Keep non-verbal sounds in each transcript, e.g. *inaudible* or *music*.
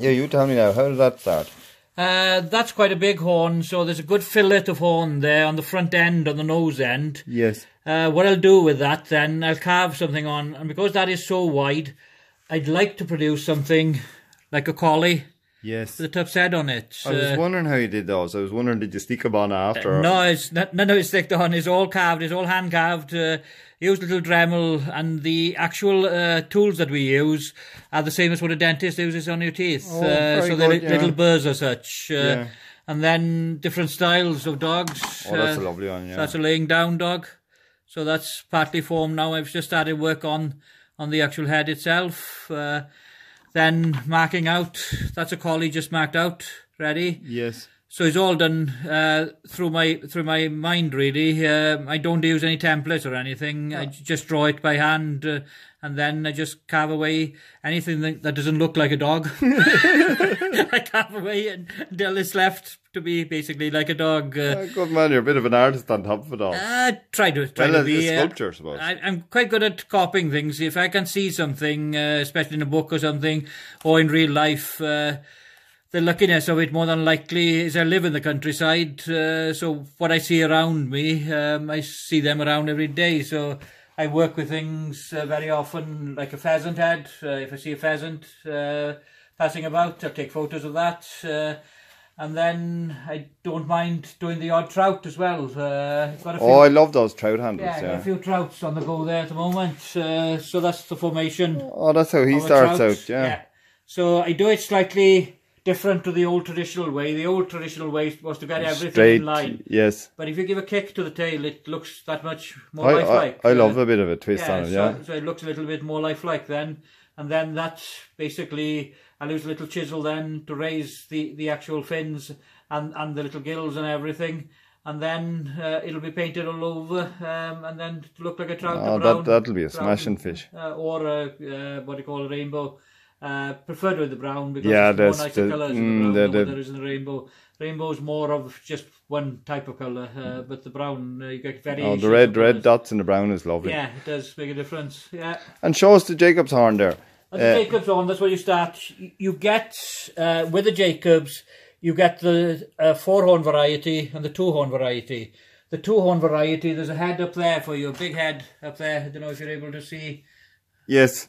Yeah, you tell me now. How did that start? Uh, that's quite a big horn, so there's a good fillet of horn there on the front end, on the nose end. Yes. Uh, what I'll do with that then, I'll carve something on, and because that is so wide, I'd like to produce something like a collie Yes. with a tough head on it. I was Uh, wondering how you did those. I was wondering, did you stick them on after? no, it's not, none of it's sticked on. It's all carved. It's all hand carved. Uh, use little Dremel, and the actual uh, tools that we use are the same as what a dentist uses on your teeth. Oh, uh, very so they're good, yeah. little burrs or such. Uh, Yeah. And then different styles of dogs. Oh, that's Uh, a lovely one, yeah. That's a laying down dog. So that's partly formed now. I've just started work on on the actual head itself. Uh, then marking out. That's a collie just marked out, ready. Yes. So it's all done uh, through my through my mind really. Um I don't use any templates or anything. I just draw it by hand, uh, and then I just carve away anything that, that doesn't look like a dog. *laughs* I carve away until it's left to be basically like a dog. Uh, Uh, good man, you're a bit of an artist on top of it all. I try to try well, to be it's uh, sculpture, I suppose. I, I'm quite good at copying things. If I can see something, uh, especially in a book or something, or in real life, uh, the luckiness of it more than likely is I live in the countryside. Uh, so what I see around me, um, I see them around every day. So I work with things uh, very often, like a pheasant head. Uh, if I see a pheasant uh, passing about, I'll take photos of that. Uh, and then I don't mind doing the odd trout as well. Uh, a few oh, I love those trout handles, yeah, yeah. a few trouts on the go there at the moment. Uh, so that's the formation. Oh, that's how he starts out, yeah. So I do it slightly different to the old traditional way. The old traditional way was to get everything Straight, in line. yes. But if you give a kick to the tail, it looks that much more I, I, lifelike. I Uh, love a bit of a twist yeah, on it, so, yeah. so it looks a little bit more lifelike then. And then that basically, I use a little chisel then to raise the, the actual fins and, and the little gills and everything. And then uh, it'll be painted all over, um, and then to look like a trout. Oh, brown, that, that'll be a brown, smashing fish. Uh, or a, uh, what do you call a rainbow. Uh, preferred with the brown because Yeah, it's more there's nicer the- colours mm, in the brown the- than the- there is in the rainbow. Rainbow's more of just one type of colour, uh, but the brown, uh, you get variations. Oh, the red red dots in the brown is lovely. Yeah, it does make a difference. Yeah. And show us the Jacob's horn there. And the Uh, Jacobs horn. that's where you start. You- You get, uh, with the Jacobs, you get the uh, four horn variety and the two horn variety. The two horn variety, there's a head up there for you, a big head up there. I don't know if you're able to see. Yes,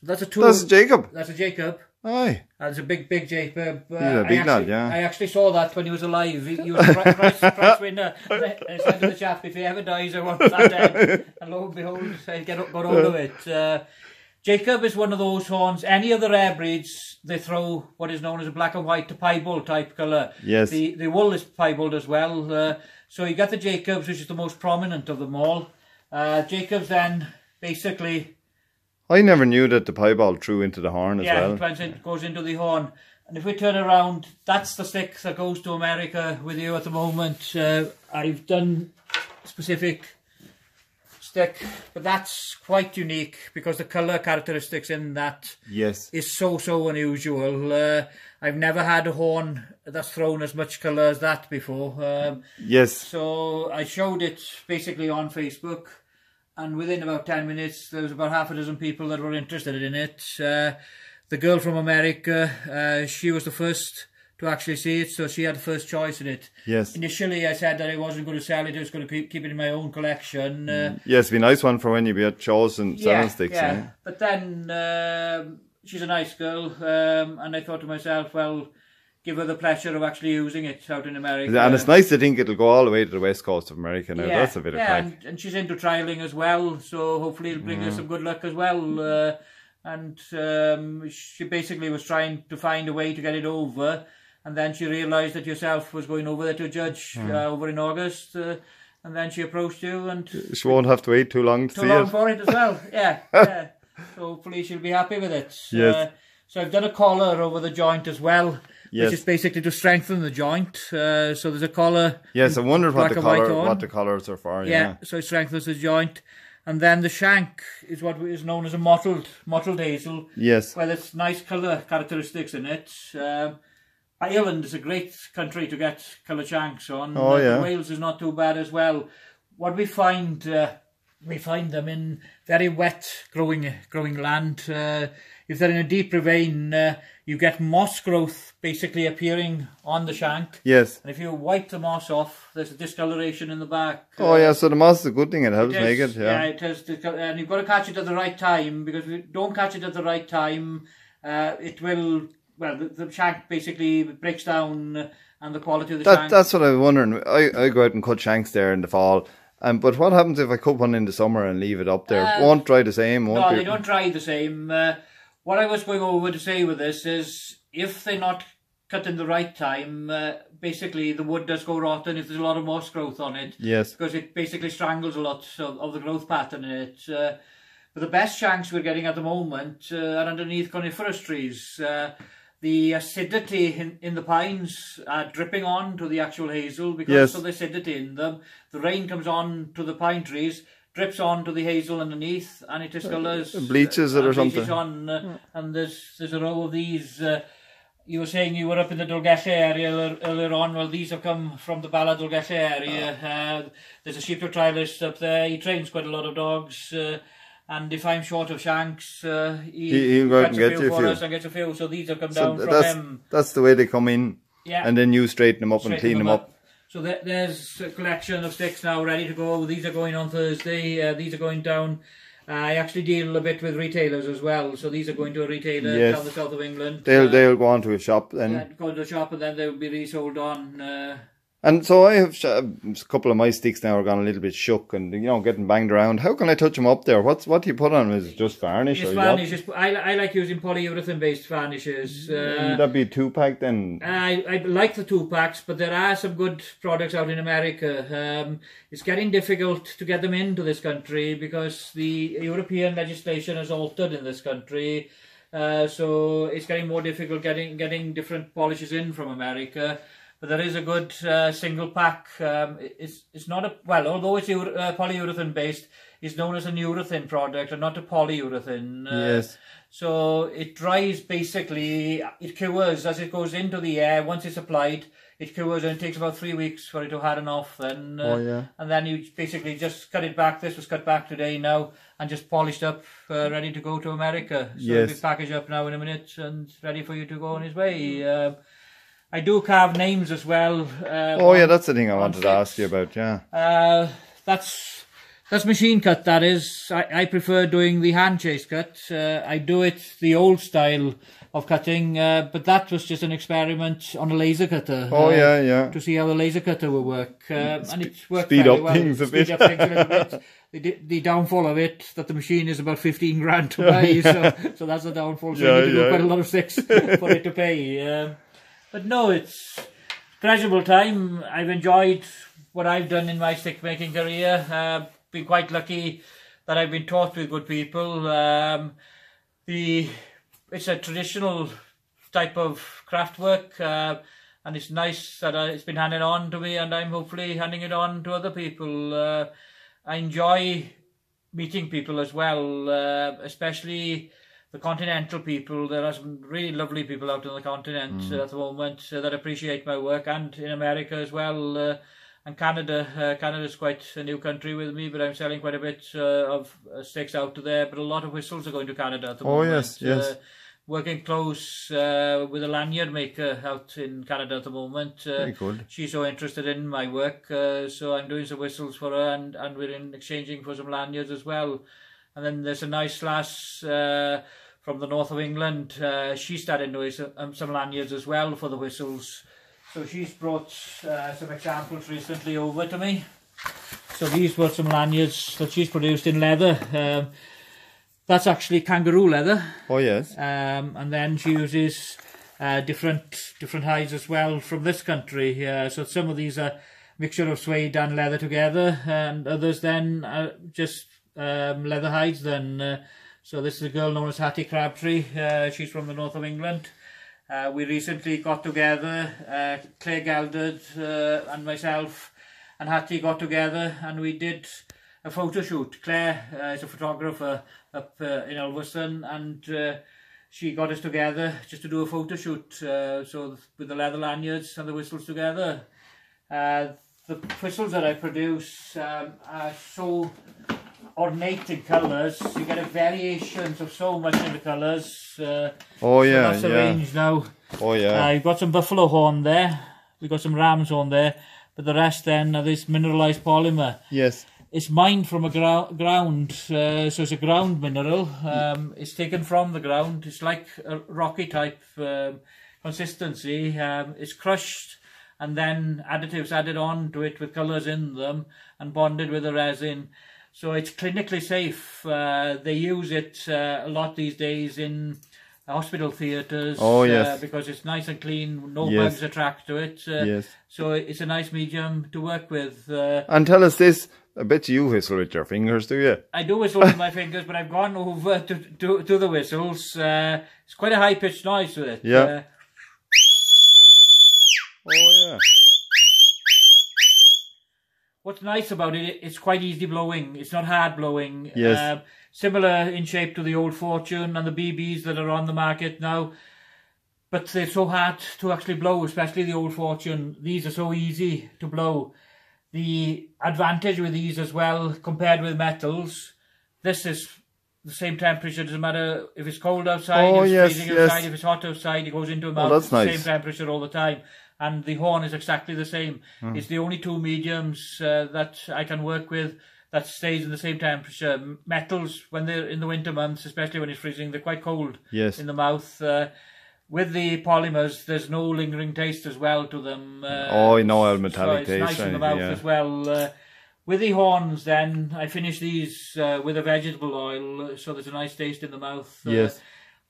So that's a two. that's Jacob. that's a Jacob. Aye. That's a big, big Jacob. Uh, He's a I big actually, lad, yeah. I actually saw that when he was alive. He, he was a pri- prize, prize winner. I said to the chap, if he ever dies, I want that head. And lo and behold, I get got hold of it. Uh, Jacob is one of those horns. Any of the rare breeds, they throw what is known as a black and white to piebald type colour. Yes. The the wool is piebald as well. Uh, so you get the Jacobs, which is the most prominent of them all. Uh, Jacobs then basically I never knew that the piebald threw into the horn as yeah, well. Yeah, it goes into the horn. And if we turn around, that's the stick that goes to America with you at the moment. Uh, I've done specific stick, but that's quite unique because the colour characteristics in that Yes. is so so unusual. Uh, I've never had a horn that's thrown as much colour as that before. Um, Yes. so I showed it basically on Facebook, and within about 10 minutes, there was about half a dozen people that were interested in it. Uh, the girl from America, uh, she was the first to actually see it, so she had the first choice in it. Yes. Initially, I said that I wasn't going to sell it, I was going to keep, keep it in my own collection. Uh, Yes, be a nice one for when you be at shows and selling sticks. yeah. eh? But then um, she's a nice girl, um, and I thought to myself, well, give her the pleasure of actually using it out in America. And it's nice to think it'll go all the way to the west coast of America now. That's a bit yeah, of crack. and, and she's into trialing as well, so hopefully it'll bring her some good luck as well. Uh, and um, she basically was trying to find a way to get it over, and then she realised that yourself was going over there to judge Hmm. uh, over in August, uh, and then she approached you and She won't have to wait too long to too see long it. for it as well. *laughs* Yeah, yeah. So hopefully she'll be happy with it. Yes. Uh, so I've done a collar over the joint as well. Yes. Which is basically to strengthen the joint. Uh, so there's a collar Yes, I wondered what the and white color, on. what the colors are for. yeah, Yeah. so it strengthens the joint. And then the shank is what is known as a mottled mottled hazel. Yes. Well, it's nice colour characteristics in it. Um, Ireland is a great country to get colour shanks on. Oh, yeah. Wales is not too bad as well. What we find uh, we find them in very wet growing growing land. Uh, if they're in a deep ravine, uh, you get moss growth basically appearing on the shank. Yes. And if you wipe the moss off, there's a discoloration in the back. Oh, yeah, so the moss is a good thing. It helps It make it, yeah. it is. And you've got to catch it at the right time because if you don't catch it at the right time, uh, it will, well, the, the shank basically breaks down and the quality of the That, shank. that's what I was wondering. I, I go out and cut shanks there in the fall. Um, but what happens if I cut one in the summer and leave it up there? Uh, won't dry the same, won't No, be. they don't dry the same. Uh, what I was going over to say with this is if they're not cut in the right time, uh, basically the wood does go rotten if there's a lot of moss growth on it. Yes. Because it basically strangles a lot of, of the growth pattern in it. Uh, but the best shanks we're getting at the moment uh, are underneath coniferous trees. the acidity in, in the pines are dripping on to the actual hazel because yes. of the acidity in them. The rain comes on to the pine trees, drips on to the hazel underneath, and it discolors. Uh, uh, bleaches it or something. on, uh, and there's, there's a row of these. Uh, you were saying you were up in the Dolgellau area earlier on. Well, these have come from the Bala Dolgellau area. Oh. Uh, there's a sheep trialist up there. He trains quite a lot of dogs. Uh, and if I'm short of shanks, uh, he, He- he'll go out and get you a for few. us and gets a few. So these have come So down from that's, him. that's the way they come in. Yeah. And then you straighten them up and clean them up. So there, there's a collection of sticks now ready to go. These are going on Thursday. Uh, these are going down. I actually deal a bit with retailers as well. So these are going to a retailer Yes. down the south of England. They'll, uh, they'll go on to a shop then. yeah, go to the shop and then they'll be resold on. Uh, And so I have sh- a couple of my sticks now are gone a little bit shook and, you know, getting banged around. How can I touch them up there? What's What do you put on them? Is it just varnish? it's or varnish. It's, I, I like using polyurethane based varnishes. Uh, that be a two pack then? I, I like the two packs, but there are some good products out in America. Um, it's getting difficult to get them into this country because the European legislation has altered in this country. Uh, so it's getting more difficult getting getting different polishes in from America. But there is a good uh, single pack. Um, it's it's not a well, although it's uh, polyurethane based, it's known as a urethane product and not a polyurethane. Uh, Yes. so it dries basically, it cures as it goes into the air. Once it's applied, it cures and it takes about three weeks for it to harden off. Then, uh, Oh, yeah. and then you basically just cut it back. This was cut back today now and just polished up, uh, ready to go to America. So Yes. it'll be packaged up now in a minute and ready for you to go on his way. I do carve names as well. Uh, Oh, yeah, on- that's the thing I wanted to ask you about, yeah. uh, that's that's machine cut. That is. I, I prefer doing the hand chase cut. Uh, I do it the old style of cutting, uh, but that was just an experiment on a laser cutter. Oh, uh, yeah, yeah. To see how the laser cutter will work, um, and it worked speed up well. things a Speed up things a little bit. *laughs* The, the downfall of it that the machine is about fifteen grand to *laughs* buy, so so that's the downfall. So Yeah, you need to do yeah. quite a lot of sticks *laughs* for it to pay. Um, but no, it's pleasurable time. I've enjoyed what I've done in my stick making career. Uh, been quite lucky that I've been taught with good people. Um, the it's a traditional type of craft work, uh, and it's nice that uh, it's been handed on to me, and I'm hopefully handing it on to other people. Uh, I enjoy meeting people as well, uh, especially the continental people. There are some really lovely people out on the continent uh, at the moment uh, that appreciate my work, and in America as well. Uh, and Canada, uh, Canada's quite a new country with me, but I'm selling quite a bit uh, of uh, sticks out to there. But a lot of whistles are going to Canada at the Oh, moment. yes, yes. Uh, working close uh, with a lanyard maker out in Canada at the moment. Uh, Very good. She's so interested in my work, uh, so I'm doing some whistles for her, and, and we're in exchanging for some lanyards as well. And then there's a nice lass uh, from the north of England. Uh, she's starting doing some, um, some lanyards as well for the whistles. So she's brought uh, some examples recently over to me. So these were some lanyards that she's produced in leather. Um, that's actually kangaroo leather. Oh, yes. Um, and then she uses uh, different different hides as well from this country. Uh, so some of these are mixture of suede and leather together, and others then are just um, Leatherhides then. Uh, so this is a girl known as Hattie Crabtree. Uh, she's from the north of England. Uh, we recently got together, uh, Claire Galdard uh, and myself and Hattie got together and we did a photo shoot. Claire uh, is a photographer up uh, in Ulverston and uh, she got us together just to do a photo shoot. Uh, so with the leather lanyards and the whistles together. Uh, the whistles that I produce um, are so ornate colours. You get a variations of so much in the colours. Uh, Oh so yeah, that's the yeah. range now. Oh yeah. Uh, you've got some buffalo horn there. We've got some ram's horn there. But the rest then are this mineralised polymer. yes. It's mined from a grou- ground, uh, so it's a ground mineral. Um, it's taken from the ground. It's like a rocky type um, consistency. Um, it's crushed and then additives added on to it with colours in them and bonded with the resin. So it's clinically safe. Uh, they use it uh, a lot these days in hospital theatres Oh, uh, because it's nice and clean. No Yes. bugs attract to it. Uh, Yes. So it's a nice medium to work with. Uh, And tell us this. I bet you whistle with your fingers, do you? I do whistle with my *laughs* fingers, but I've gone over to to, to the whistles. Uh, it's quite a high pitched noise with it. Yeah. Uh, Oh yeah. What's nice about it, it's quite easy blowing. It's not hard blowing. Yes. Uh, similar in shape to the old Fortune and the BBs that are on the market now. But they're so hard to actually blow, especially the old Fortune. These are so easy to blow. The advantage with these as well, compared with metals, this is the same temperature. Doesn't matter if it's cold outside, Oh, if it's yes, freezing yes. outside, if it's hot outside, it goes into a mouth. that's it's the nice. same temperature all the time. And the horn is exactly the same. Hmm. It's the only two mediums uh, that I can work with that stays in the same temperature. Metals, when they're in the winter months, especially when it's freezing, they're quite cold Yes. in the mouth. Uh, with the polymers, there's no lingering taste as well to them. Uh, Oh, no so metallic it's taste nice in the mouth yeah. as well. Uh, with the horns, then I finish these uh, with a vegetable oil, uh, so there's a nice taste in the mouth. Uh, Yes.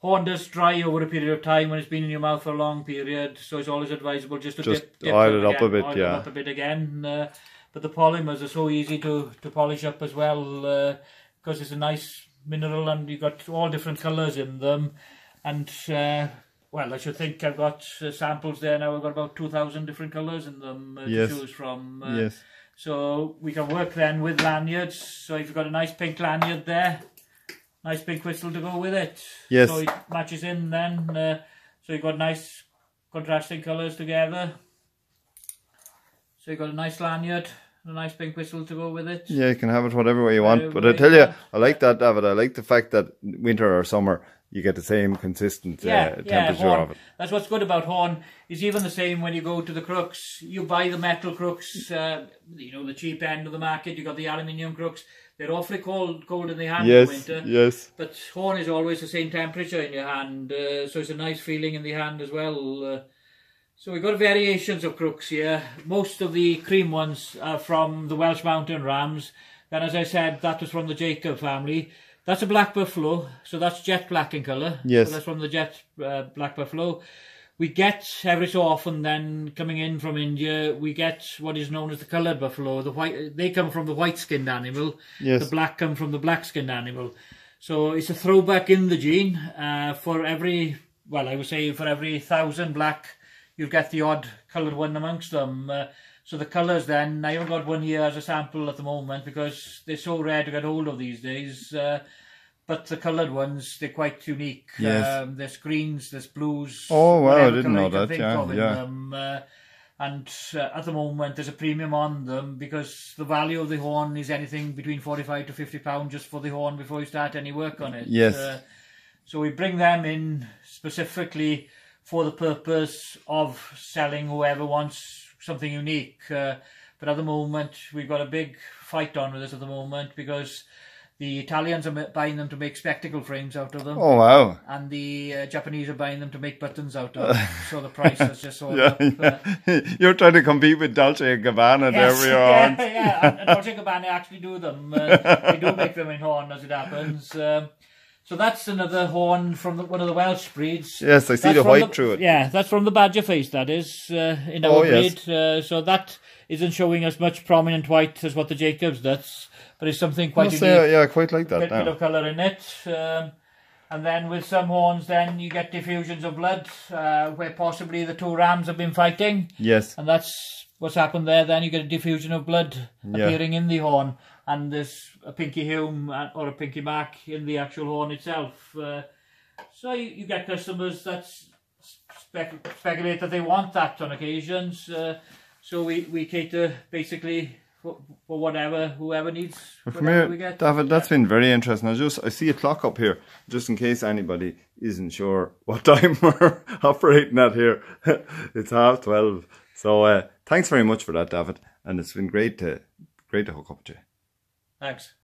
Horn does dry over a period of time when it's been in your mouth for a long period, so it's always advisable just to Just dip, dip oil it up again, a bit, oil yeah. up a bit again. Uh, but the polymers are so easy to, to polish up as well because it's a nice mineral and you've got all different colours in them. And uh, well, I should think I've got uh, samples there now. I've got about two thousand different colours in them uh, Yes. to choose from. Uh, Yes. So we can work then with lanyards. So if you've got a nice pink lanyard there, nice pink whistle to go with it. Yes. So it matches in then. Uh, so you've got nice contrasting colours together. So you've got a nice lanyard, and a nice pink whistle to go with it. Yeah, you can have it whatever way you want. Whatever But I tell you want. I like that, David. I like the fact that winter or summer you get the same consistent uh, Yeah, yeah, temperature horn. of it. That's what's good about horn. Is even the same when you go to the crooks. You buy the metal crooks, uh, you know, the cheap end of the market. You got the aluminium crooks. They're awfully cold, cold in the hand in Yes, winter. yes. But horn is always the same temperature in your hand, uh, so it's a nice feeling in the hand as well. Uh, so we've got variations of crooks here. Most of the cream ones are from the Welsh Mountain Rams. Then, as I said, that was from the Jacob family. That's a black buffalo, so that's jet black in colour. Yes. So that's from the jet uh, black buffalo. We get every so often then coming in from India, we get what is known as the coloured buffalo. The white they come from the white skinned animal. Yes. The black come from the black skinned animal. So it's a throwback in the gene. Uh, for every well, I would say for every thousand black, you get the odd coloured one amongst them. Uh, so the colours then, I haven't got one here as a sample at the moment because they're so rare to get hold of these days. Uh, but the coloured ones, they're quite unique. Yes. Um, there's greens, there's blues. Oh, wow, I didn't know that, yeah, of yeah. them. Uh, and uh, at the moment, there's a premium on them because the value of the horn is anything between 45 to 50 pounds just for the horn before you start any work on it. Yes. Uh, so we bring them in specifically for the purpose of selling whoever wants something unique. Uh, but at the moment, we've got a big fight on with this at the moment because the Italians are buying them to make spectacle frames out of them. Oh wow. And the uh, Japanese are buying them to make buttons out of. so the price has just *laughs* soared Yeah, up. Yeah. *laughs* You're trying to compete with Dolce and Gabbana there Yes, we are. *laughs* yeah, yeah. And, and Dolce and Gabbana actually do them. Uh, they do make them in horn as it happens. Um, so that's another horn from the, one of the Welsh breeds. Yes, I see That's the white through it. Yeah, that's from the badger face. That is uh, in our Oh, yes. breed. Uh, so that isn't showing as much prominent white as what the Jacobs does, but it's something quite unique. say, yeah, quite like bit, that bit now. of colour in it. Um, and then with some horns, then you get diffusions of blood uh, where possibly the two rams have been fighting. Yes. And that's what's happened there. Then you get a diffusion of blood Yeah. appearing in the horn, and there's a pinky hume or a pinky mark in the actual horn itself. Uh, so you, you get customers that spec- speculate that they want that on occasions. Uh, so we, we cater basically for, for whatever whoever needs. Whatever we get. David. That's been very interesting. I just I see a clock up here, just in case anybody isn't sure what *laughs* time we're operating at here. *laughs* it's half twelve. So uh, thanks very much for that, David, and it's been great to great to hook up to you. Thanks.